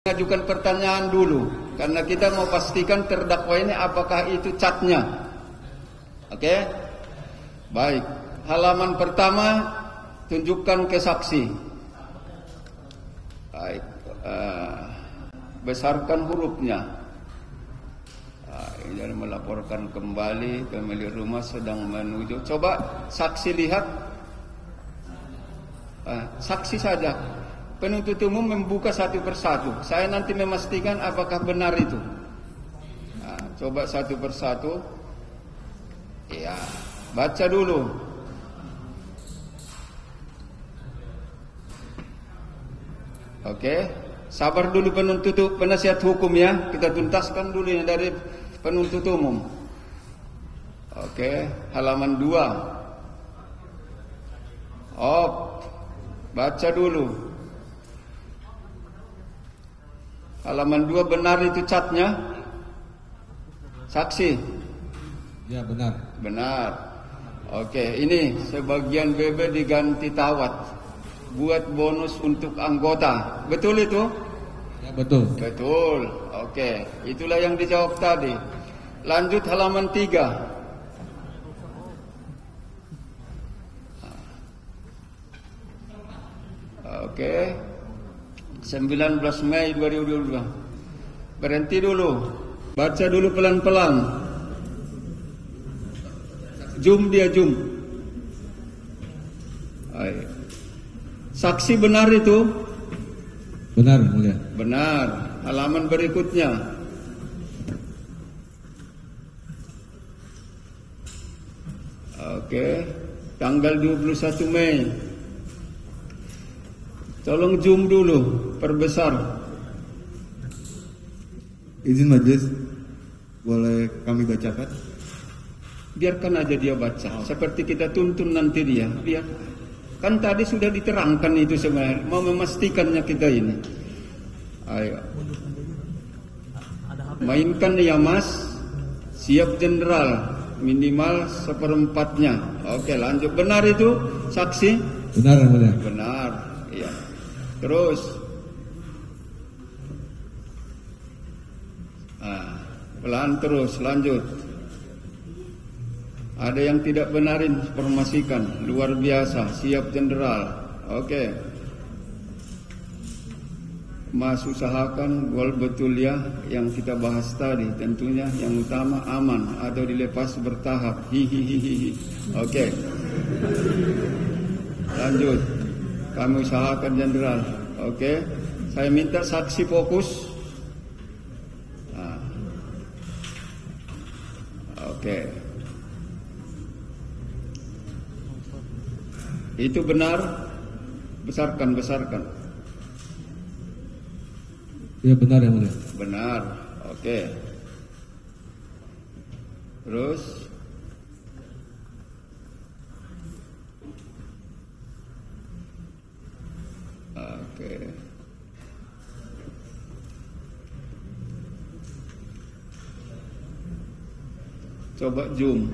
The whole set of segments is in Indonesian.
mengajukan pertanyaan dulu karena kita mau pastikan terdakwa ini apakah itu catnya. Oke? Baik. Halaman pertama tunjukkan ke saksi. Baik. Uh, besarkan hurufnya. Uh, ini melaporkan kembali pemilik rumah sedang menuju. Coba saksi lihat. Uh, saksi saja penuntut umum membuka satu persatu. Saya nanti memastikan apakah benar itu. Nah, coba satu persatu. Ya, baca dulu. Oke, sabar dulu penuntut penasihat hukum ya. Kita tuntaskan dulu yang dari penuntut umum. Oke, halaman 2. Oh, baca dulu. Halaman 2 benar itu catnya? Saksi? Ya benar. Benar. Oke, ini sebagian BB diganti tawat. Buat bonus untuk anggota. Betul itu? Ya betul. Betul. Oke, itulah yang dijawab tadi. Lanjut halaman 3. Oke. 19 Mei 2022. Berhenti dulu. Baca dulu pelan-pelan. Zoom dia. Ayo. Saksi benar itu? Benar, mulia. Benar. Halaman berikutnya. Oke. Tanggal 21 Mei. Tolong zoom dulu, perbesar. Izin majelis, boleh kami bacakan? Biarkan aja dia baca, seperti kita tuntun nanti dia. Biar kan tadi sudah diterangkan itu sebenarnya, mau memastikannya kita ini. Ayo. Mainkan ya mas, siap jenderal, minimal seperempatnya. Oke lanjut, benar itu saksi? Benar, mulia. Benar, iya. Terus. Ah, Pelan terus lanjut. Ada yang tidak benarin Informasikan. Luar biasa Siap jenderal. Oke. Mas usahakan gol betul ya Yang kita bahas tadi. Tentunya yang utama aman Atau dilepas bertahap. Hihihihi. Oke. Lanjut kami usahakan jenderal. Oke. Saya minta saksi fokus. Nah. Oke. Itu benar. Besarkan, besarkan. Ya benar yang mulia. Benar. Oke. Terus Oke. Coba zoom.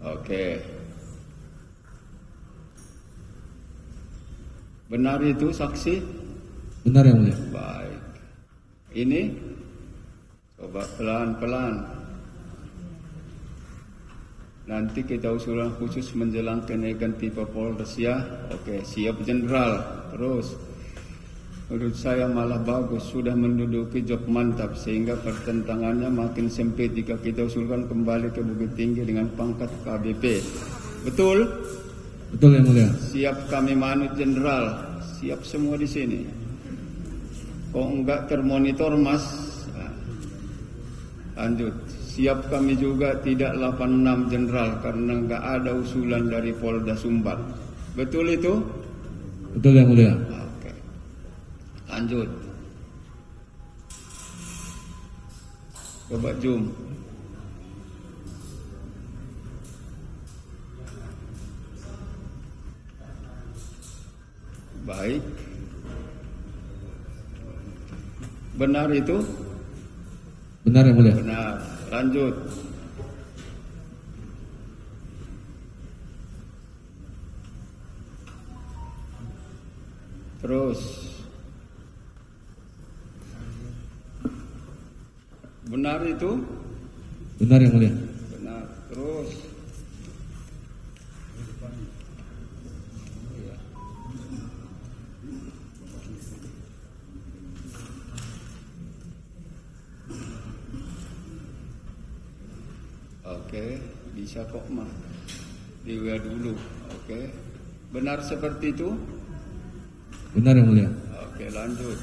Oke. Benar itu saksi? Benar yang mulia. Baik. Ini coba pelan-pelan. Nanti kita usulan khusus menjelang kenaikan tipe Polres ya. Oke, siap jenderal. Terus menurut saya malah bagus sudah menduduki job mantap sehingga pertentangannya makin sempit jika kita usulkan kembali ke Bukit Tinggi dengan pangkat KBP. Betul? Betul yang mulia. Siap kami manut jenderal. Siap semua di sini. Kok enggak termonitor mas? Nah, lanjut. Siap kami juga tidak 86 jenderal karena nggak ada usulan dari Polda Sumbar. Betul itu? Betul yang mulia. Oke. Lanjut. Coba zoom. Baik. Benar itu? Benar yang mulia. Benar lanjut. Terus. Benar itu? Benar yang mulia. Oke, bisa kok mah. Dia dulu. Oke. Benar seperti itu? Benar yang mulia. Oke, lanjut.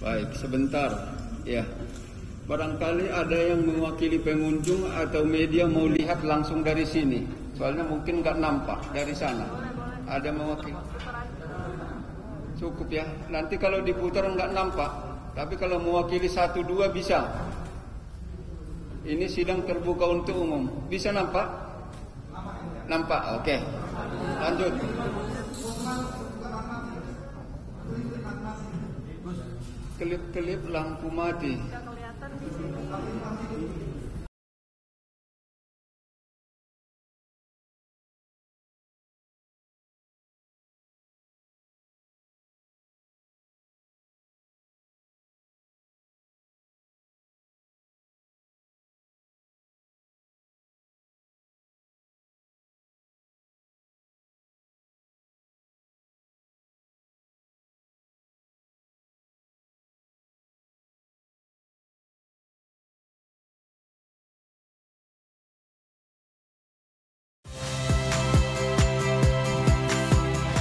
Baik, sebentar. Ya. Barangkali ada yang mewakili pengunjung atau media mau lihat langsung dari sini. Soalnya mungkin nggak nampak dari sana. Ada mewakili. Cukup ya. Nanti kalau diputar nggak nampak. Tapi kalau mewakili satu dua bisa. Ini sidang terbuka untuk umum. Bisa nampak? Nampak. Oke. Lanjut. Kelip-kelip lampu mati. Thank you.